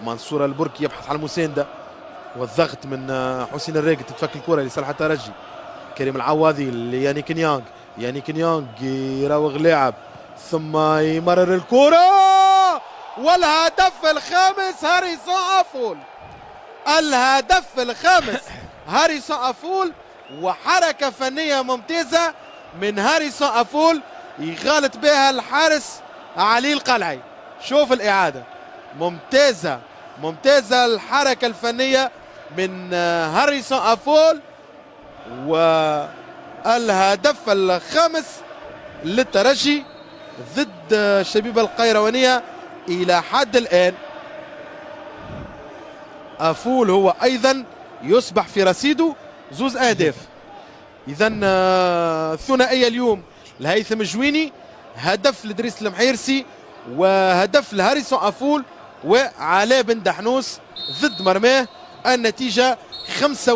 منصور البركي يبحث عن المسانده والضغط من حسين الراقد تتفك الكرة لصالح الترجي. كريم العواضي ليانيك نيانغ. يانيك نيانغ يراوغ لاعب ثم يمرر الكرة. والهدف الخامس هاريسون أفول. الهدف الخامس هاريسون أفول. وحركة فنية ممتازة من هاريسون أفول. يغالط بها الحارس علي القلعي. شوف الإعادة. ممتازة ممتازة الحركة الفنية من آه، هاريسون أفول والهدف الخامس للترجي ضد الشبيبة القيروانية إلى حد الآن. أفول هو أيضا يصبح في رصيده زوز اهداف اذا آه، ثنائيه اليوم الهيثم الجويني هدف لدريس المحيرسي وهدف لهاريسون أفول وعلاء بن دحنوس ضد مرماه. النتيجة خمسة